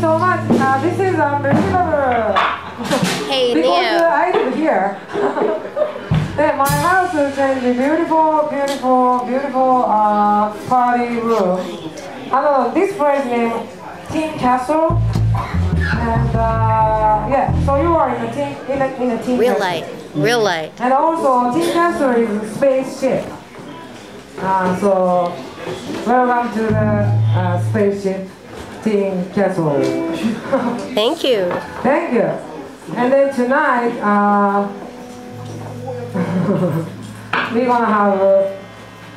so much. Uh, this is unbelievable. Hey, because uh. I live here. yeah, my house is a beautiful, beautiful, beautiful uh, party room. I don't know, this place named Team Castle. And uh, yeah, so you are in a team, in a, in a team Real light. Real light. And also, Team Castle is a spaceship. Uh, so, welcome to the uh, spaceship Team Castle. Thank you. Thank you. And then tonight, uh, we're gonna have, a,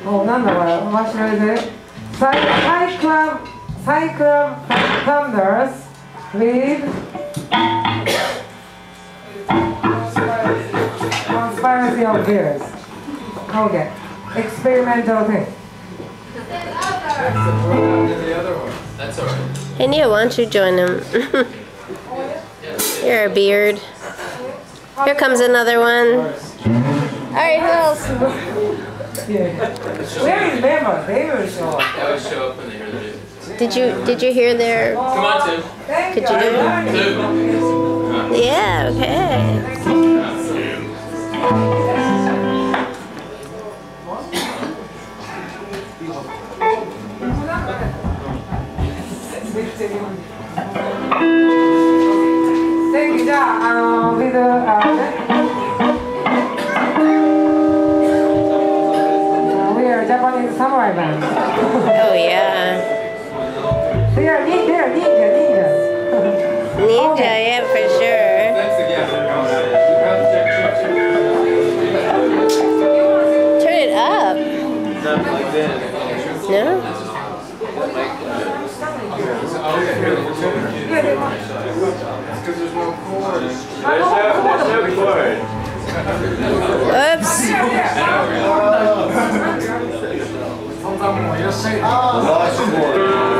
oh, なんだこれ、面白いぜ。Cyclone, Cyclone Thunders with Conspiracy of Beards. Okay, experimental thing. And the other one. That's alright. Hey, Neo, why don't you join them? You're a beard. Here comes another one. All right, who else? Yeah. Where is Memo? They will show up. That would show up when they hear the news. Did you did you hear their? Come on, Tim. Could you do it? Two. Yeah. Okay. Oh yeah. They are, nin- they are ninja, ninjas. Ninja, yeah, for sure. Thanks again. Turn it up. No? Oops. Uh-oh.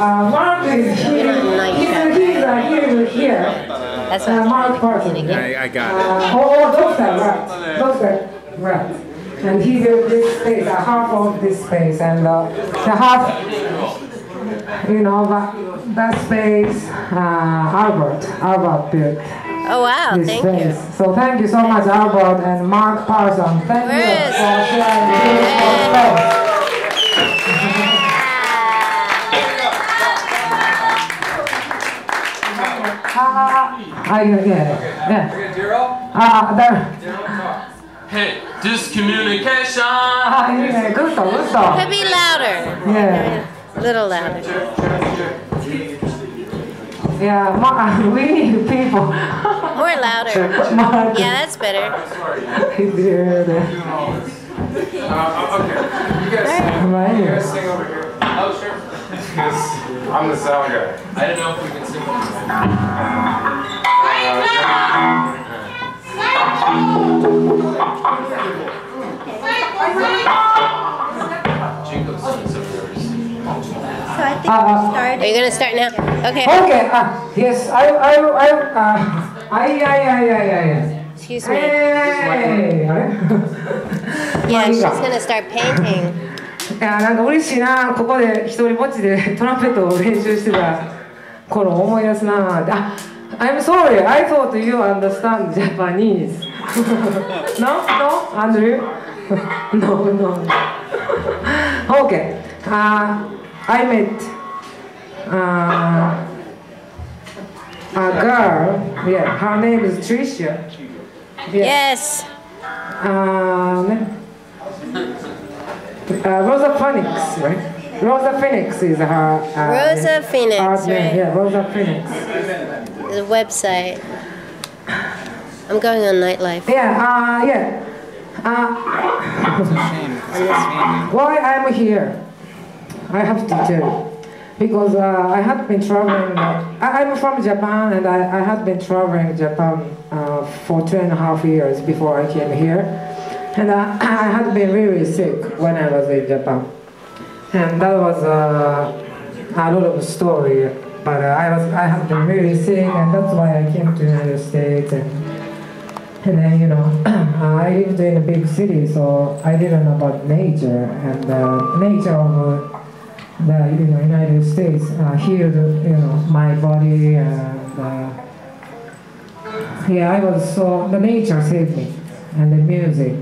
Uh, Mark is here. He's, he's, uh, here, here. That's Uh, Mark Parsons. I, I got Uh, oh, oh, those guys, right. Those guys, right. And he built this space, a half of this space, and uh, the half, you know, that, that space, uh, Albert, Albert built Oh wow, this thank space. you. So thank you so much, Albert and Mark Parsons. Thank Where you is- for sharing this space. I yeah, yeah. Ah, there. Hey, discommunication! Ah, yeah, good, good. Could be louder. Yeah. A little louder. Yeah, ma- we need people. More louder. Mark Yeah, that's better. is here. Uh, okay. You guys, Right you guys sing over here. Oh, sure. Because I'm the sound guy. I don't know if we can sing. Jacob's singing Are you gonna start now? Okay. Okay, uh, yes, I, I, I, uh, I, I, I, I, I. Excuse me. Hey! Yeah, she's か gonna start painting. いやなんか嬉しいなここで一人ぼっちでトランペットを練習してた頃思い出すなあ I'm sorry I thought you understand Japanese No? No? Andrew? no, no Okay uh, I met uh, a girl yeah her name is Tricia yeah. Yes. Um, uh, Rosa Phoenix, right? Rosa Phoenix is her. Uh, Rosa Phoenix, right. Yeah, Rosa Phoenix. The website. I'm going on nightlife. Yeah, uh, yeah. Uh, why I'm here? I have to tell you. Because uh, I had been traveling, uh, I, I'm from Japan and I, I had been traveling Japan uh, for two and a half years before I came here. And uh, I had been really sick when I was in Japan. And that was uh, a lot of story. But uh, I was I had been really sick and that's why I came to the United States. And, and then, you know, I lived in a big city, so I didn't know about nature and the nature of uh, the you know, United States uh, healed you know my body and uh, yeah I was so the nature saved me and the music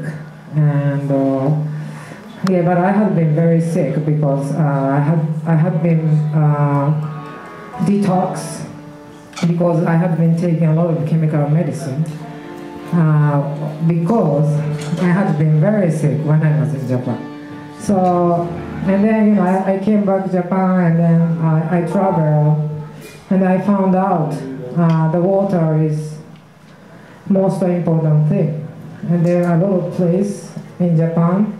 and uh, yeah but I had been very sick because uh, I had I had been uh, detox because I had been taking a lot of chemical medicine uh, because I had been very sick when I was in Japan. So, and then, you know, I, I came back to Japan and then I, I traveled and I found out uh, the water is most important thing. And there are a lot of places in Japan,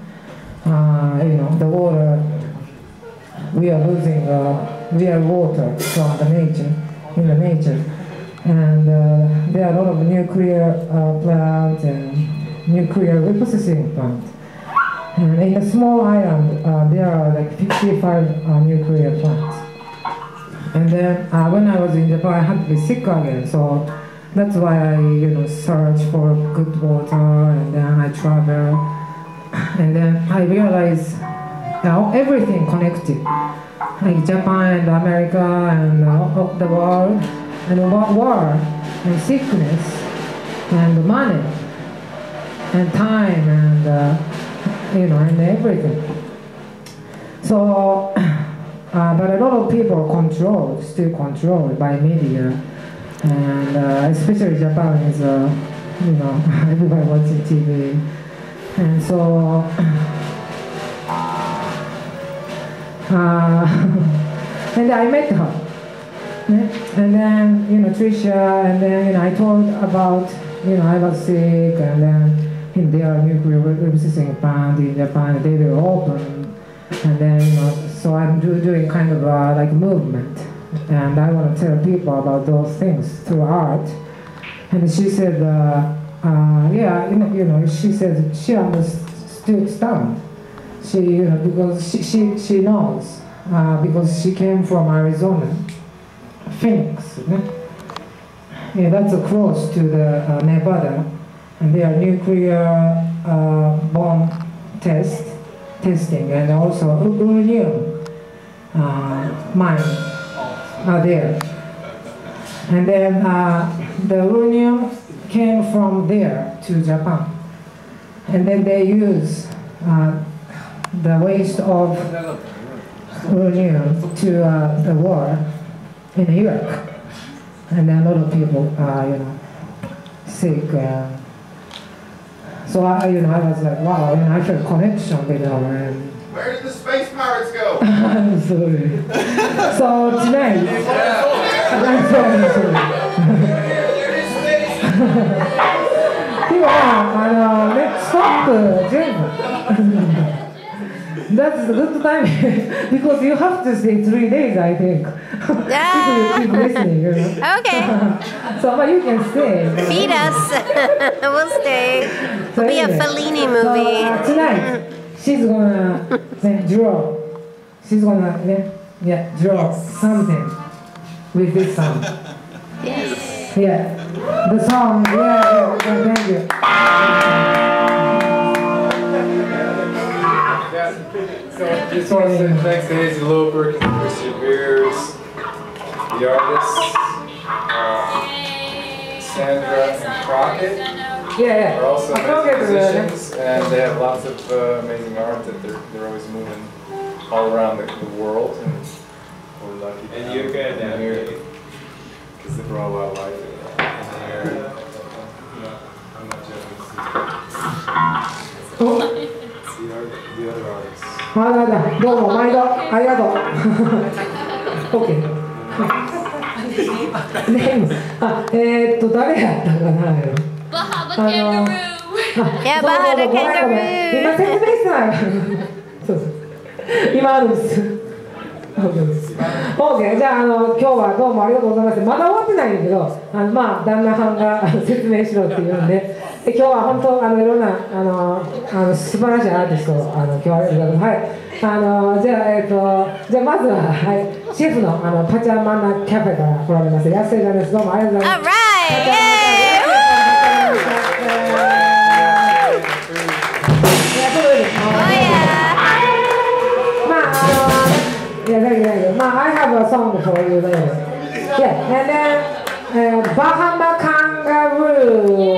uh, you know, the water, we are losing uh, real water from the nature, in the nature. And uh, there are a lot of nuclear uh, plants and nuclear reprocessing plants. And in a small island, uh, there are like 55 uh, nuclear plants. And then uh, when I was in Japan, I had to be sick again, so that's why I, you know, search for good water, and then I travel, and then I realize how everything connected, like Japan and America and uh, of the world, and wa- war, and sickness, and money, and time, and uh, you know, and everything. So, uh, but a lot of people controlled, still controlled by media, and uh, especially Japan is, uh, you know, everybody watching TV, and so. Uh, and I met her. And then, you know, Trisha, and then, you know, I told about, you know, I was sick, and then in their nuclear reprocessing plant in Japan, they will open, and then, you know, so I'm do, doing kind of uh, like movement, and I want to tell people about those things through art. And she said, uh, uh, yeah, you know, you know, she said she understood She, know, because she, she, she knows uh, because she came from Arizona, Phoenix. Yeah, that's close to the uh, Nevada, and they are nuclear uh, bomb test testing, and also uranium uh, mine are there. And then uh, the uranium came from there to Japan, and then they use uh, the waste of uranium to uh, the war in Iraq, and then a lot of people are you know sick. Uh, so I, you know, I was like, wow, you know, I felt connection with her, and Where did the space pirates go? I'm sorry. So tonight, I'm sorry, sorry. 今はあのね、ストップ全部。 that's a good time because you have to stay three days, I think. you keep listening, you know. Okay. So, but you can stay. Feed us. we'll stay. So It'll be a Fellini So, uh, tonight, she's gonna then draw. She's gonna yeah, yeah draw something with this song. Yes. Yeah, the song. Yeah, yeah. yeah thank you. So just want to say thanks to Hazy Loper, Christian Beers, the artists, uh, Sandra and Crockett Yeah, yeah. are also I forget amazing the- musicians, and they have lots of uh, amazing art that they're, they're always moving all around the, the world, and we're lucky. to And have you're good them now, here because they brought a lot of life in there. I'm not judging. おまだまだ、どうも毎度ありがとう。OK ネームあえー、っと誰やったかなバハバケンガルーいやバハバケンガルー今説明したそうそう。今あるんです。OK じゃああの今日はどうもありがとうございます。まだ終わってないんだけど、あのまあ旦那さんが 説明しろって言うんで、で今日は本当あのいろんなあのあの素晴らしいアーティストをあの今日はありがとうございます。はい。あのじゃあえっ、とじゃあまずははいシェフのあのパチャマナキャフェから来られました安井さんです。どうもありがとうございます。You there. Yeah, and then, uh, Bahama Kangaroo.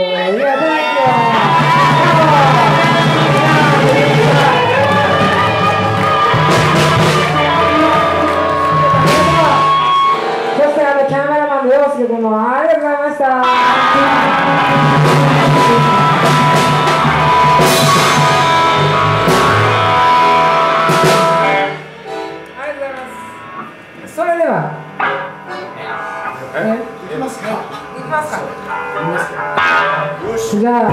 じゃあ、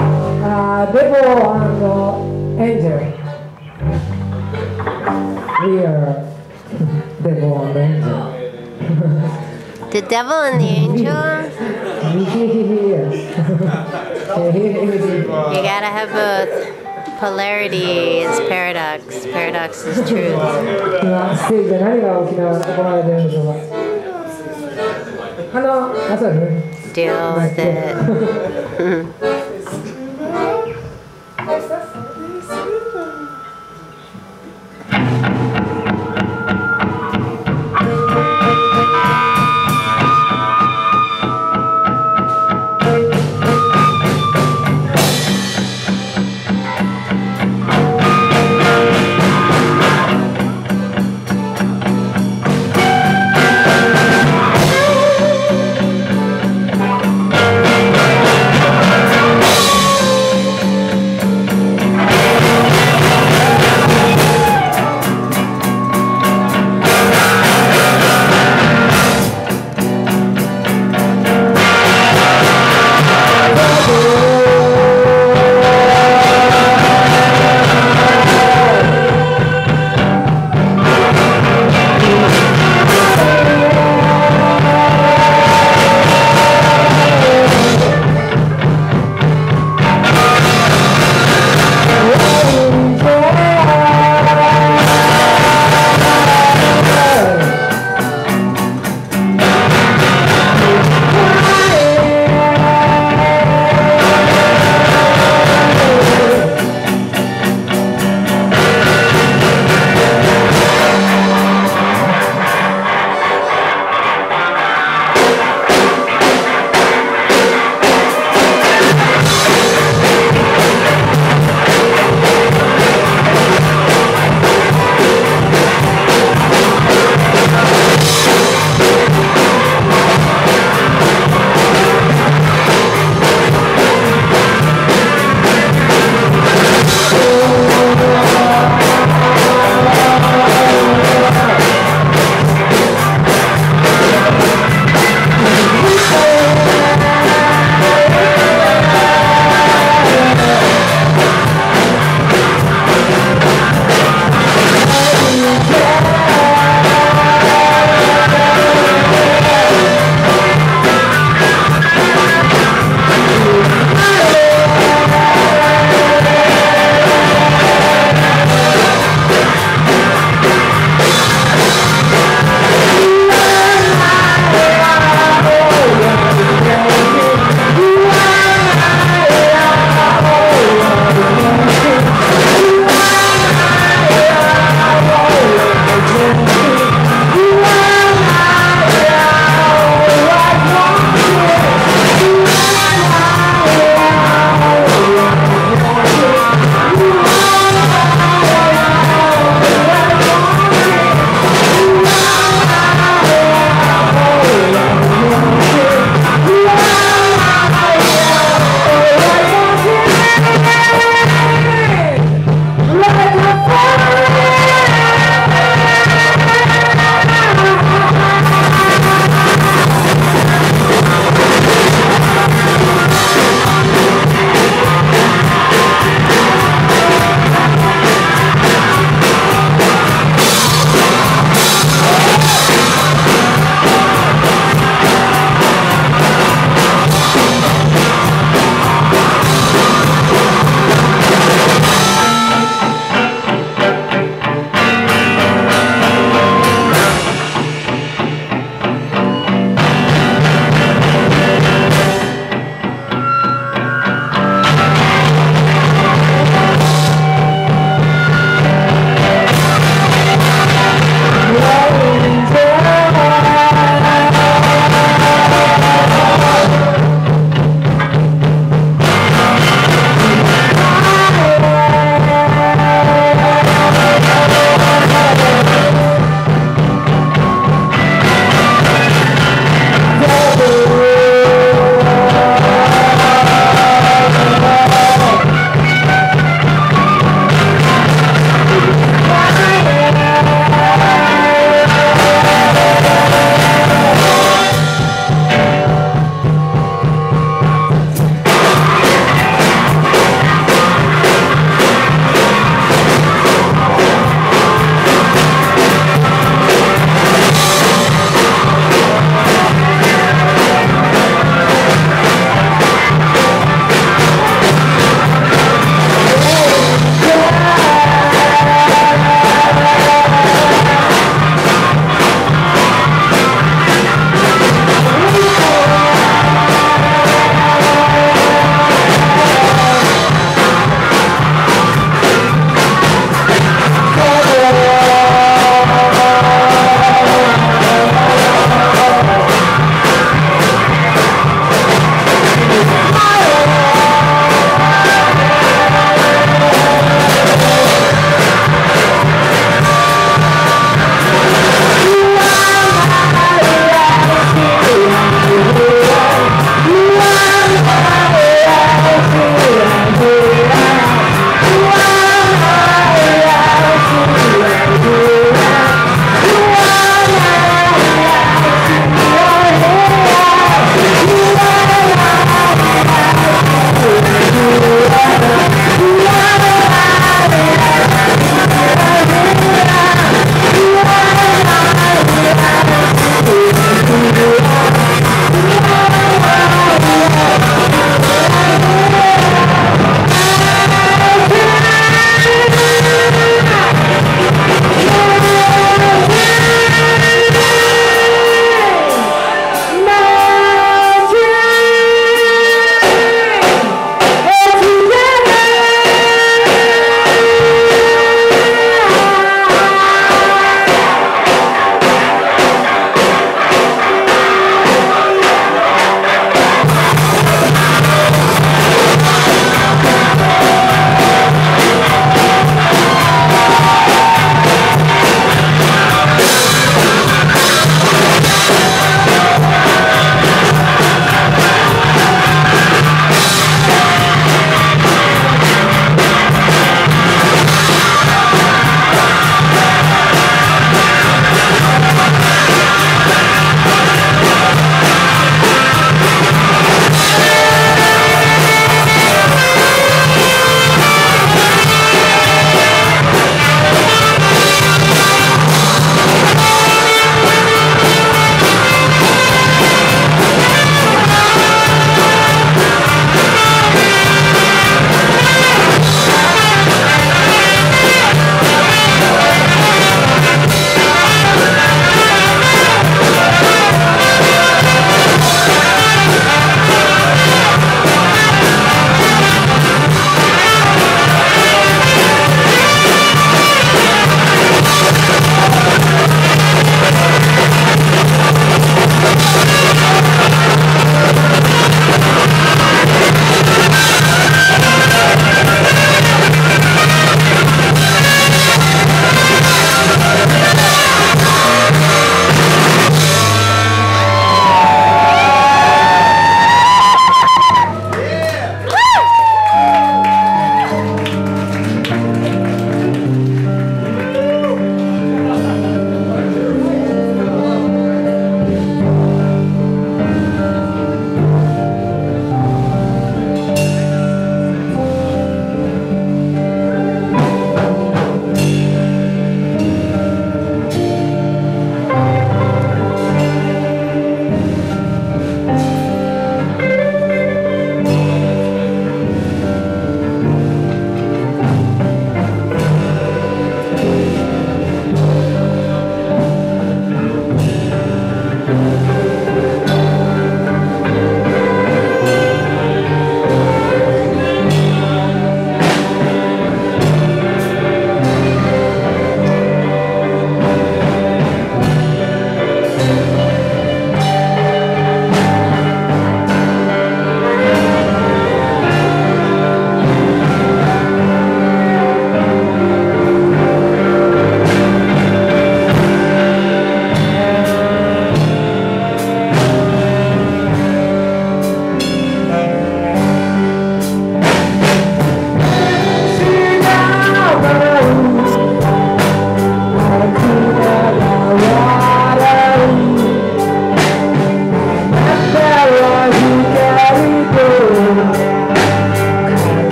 あデボエンジェル。We are Devil and Angel. The devil and the angel. You gotta have both. Polarity is paradox. Paradox is truth. 今 deal with it.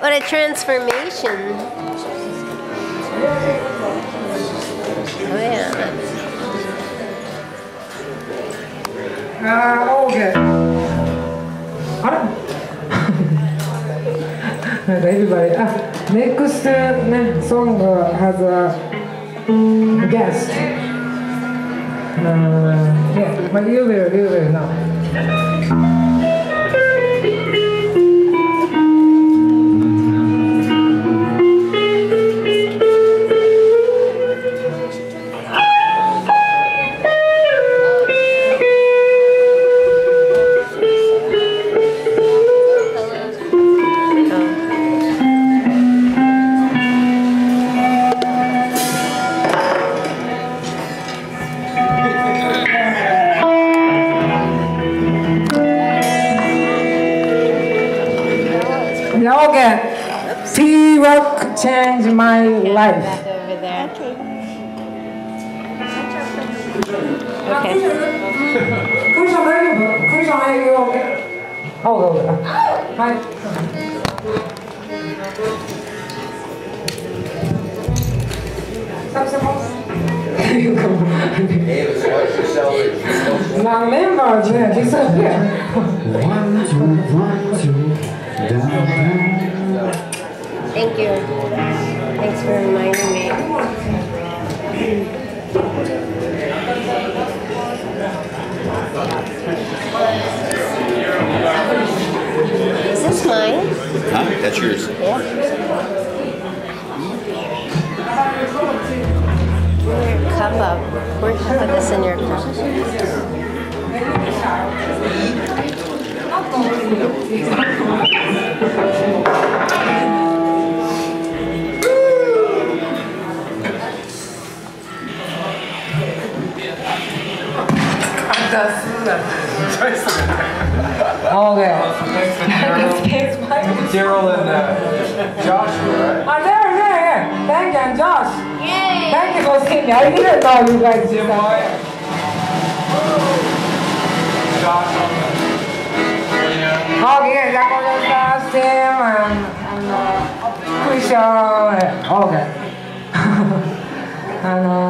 What a transformation. Oh, yeah. Uh, okay. everybody. Ah, next uh, song uh, has a guest. Uh, yeah, but you will, you will now. Oh man, he's up here. one, two, one, two, down. Thank you. Thanks for reminding me. Is this mine? Huh? That's yours. Yeah. Your cup up. We're gonna put this in your cup. That's Okay. Daryl and uh, Joshua, right? Ah, there, there, there. Thank you, and Josh. Yay! Thank you for seeing me. I didn't know you guys did Christian. Okay. and uh, then.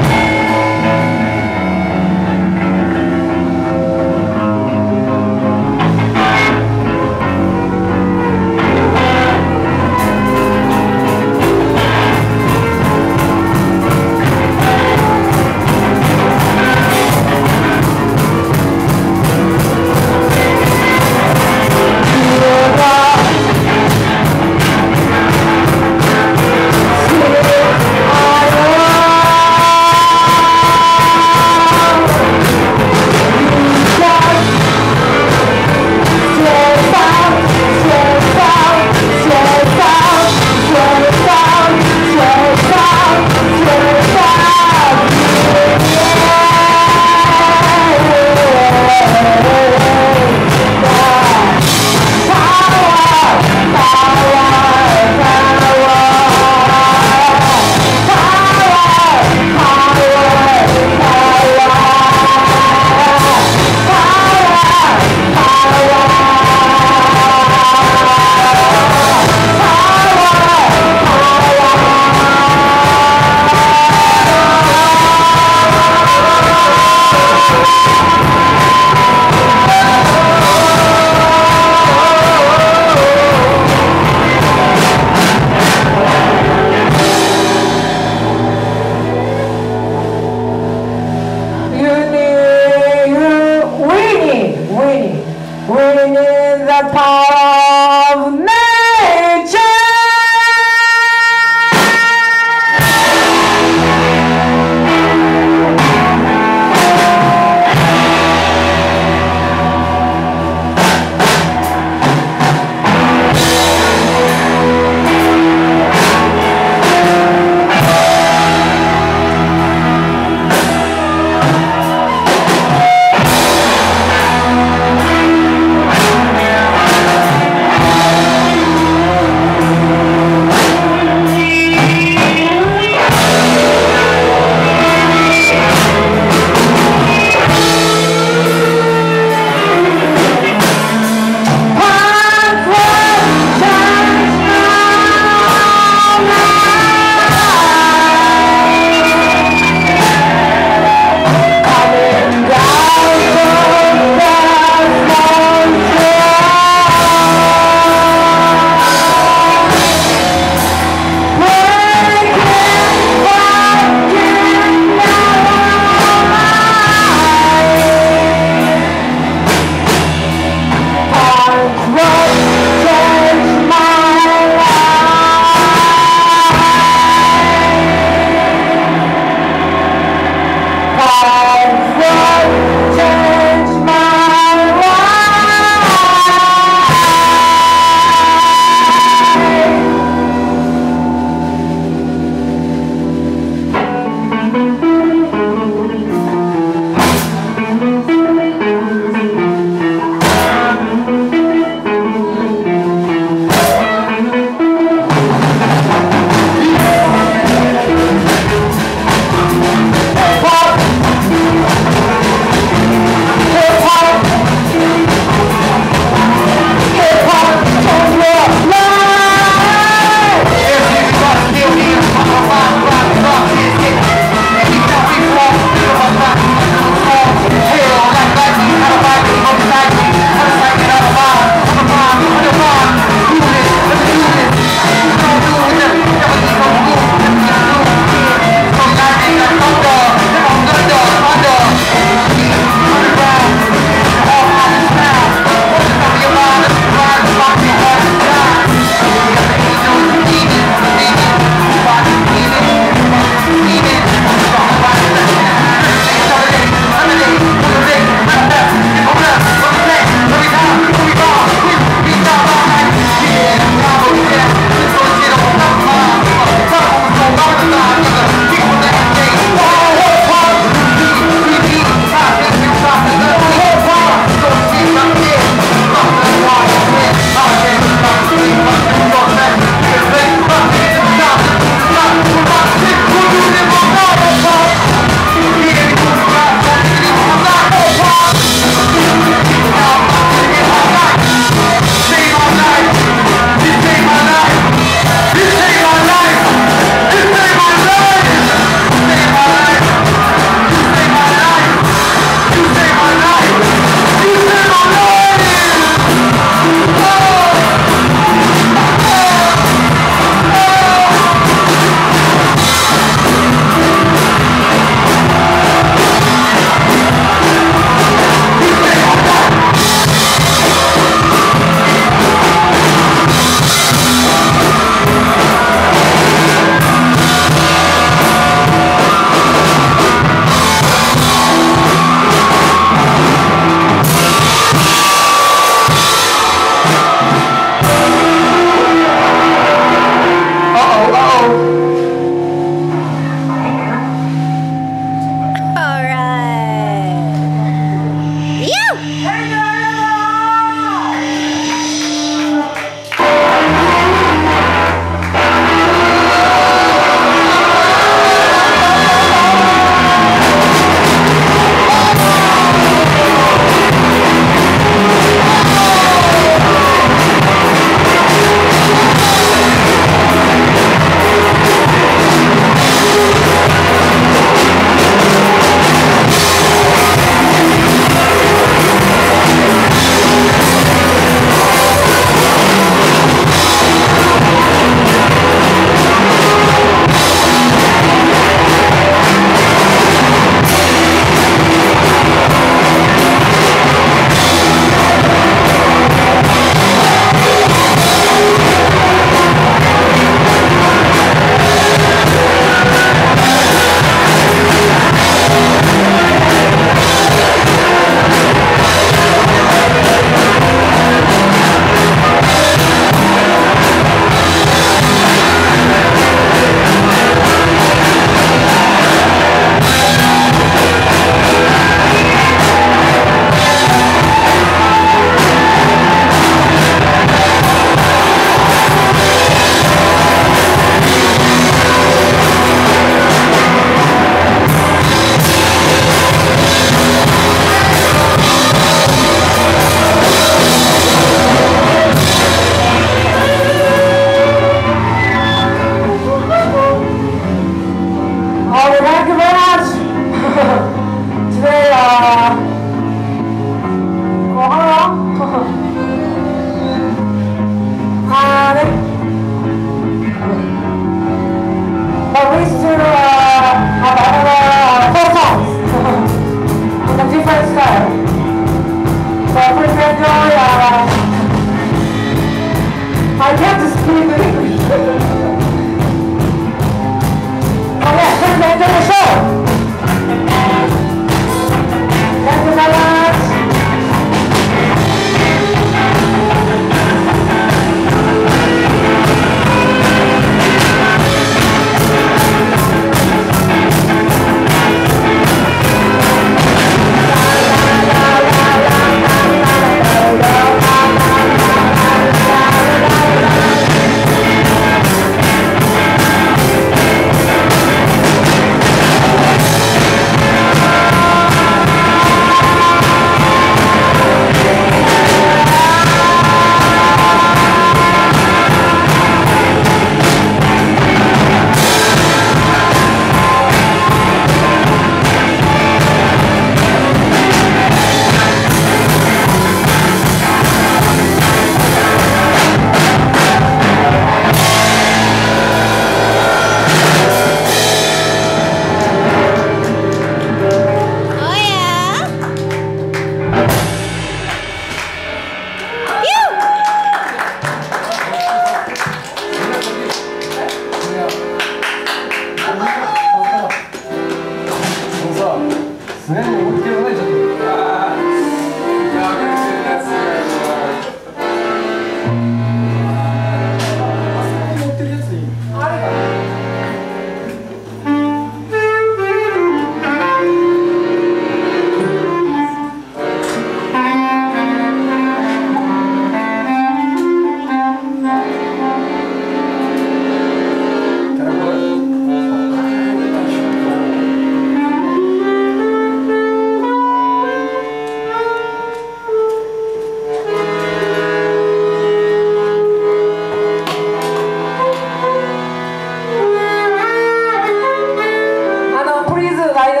の、プリーズ、ライダ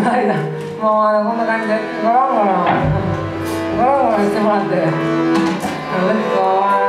ー。ライダー。もう、あの、こんな感じで、ゴロンゴロン。ゴロンゴロンしてもらって。あのかわ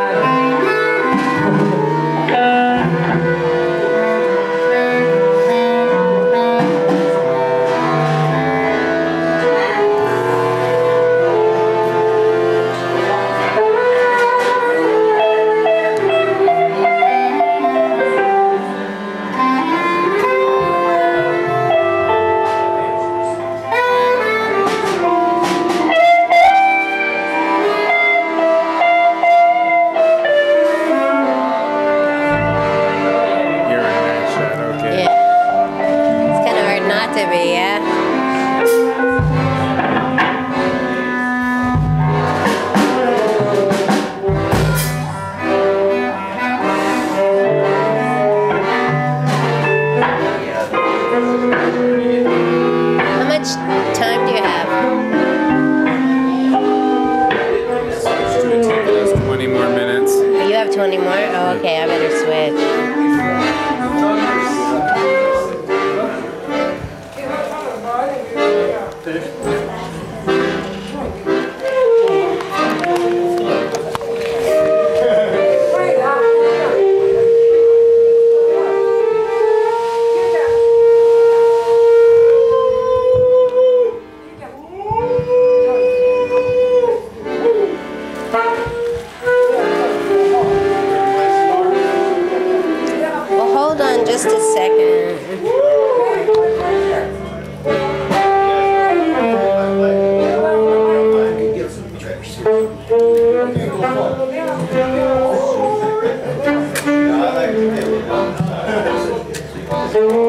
Música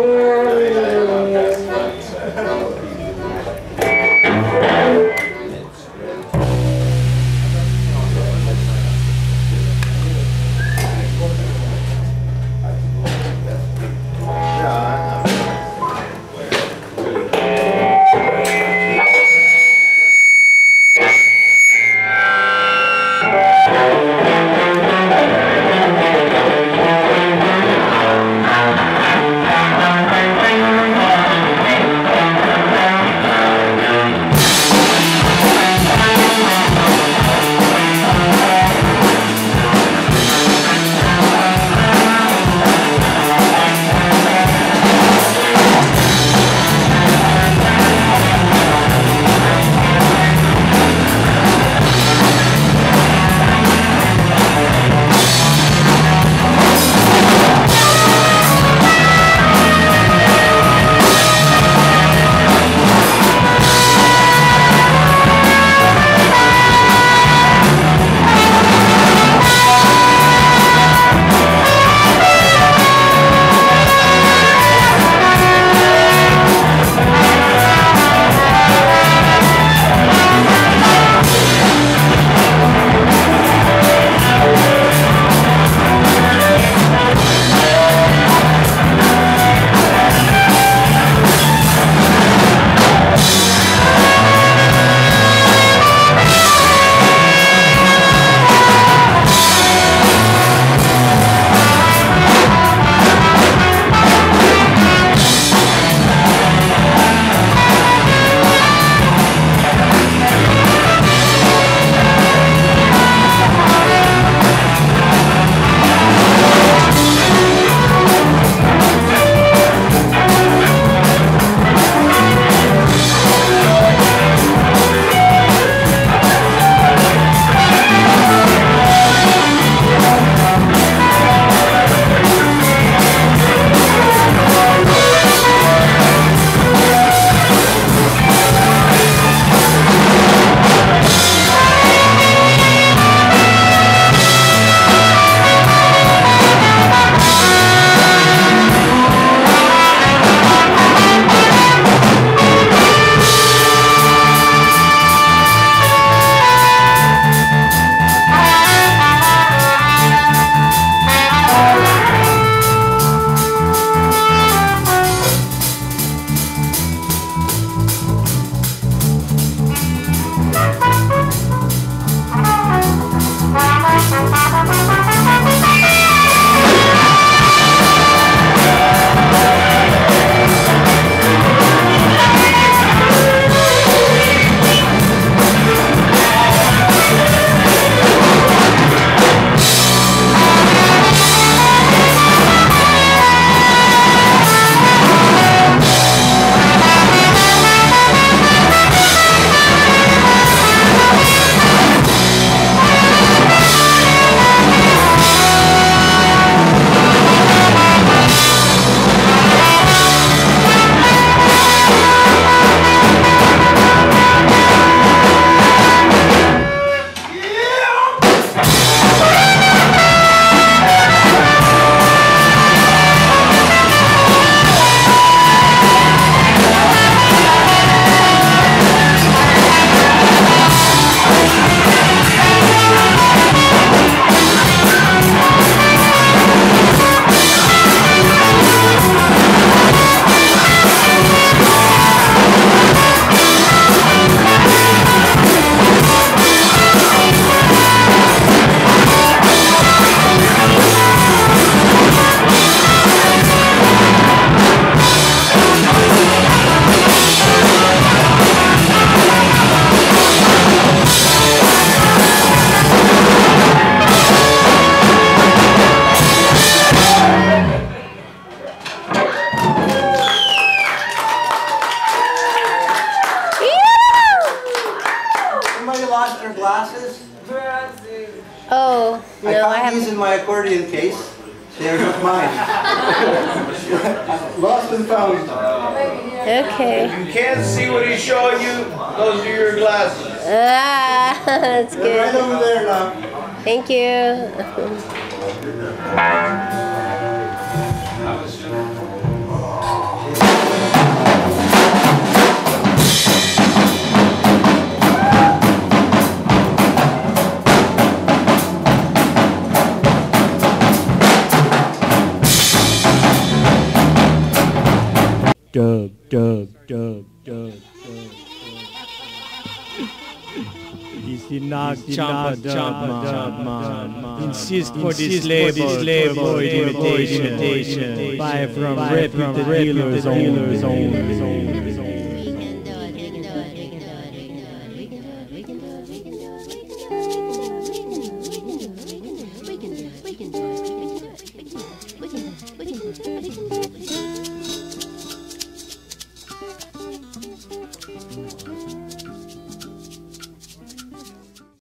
Thank you. insist for this label labor, imitation. Buy from reputed dealers only.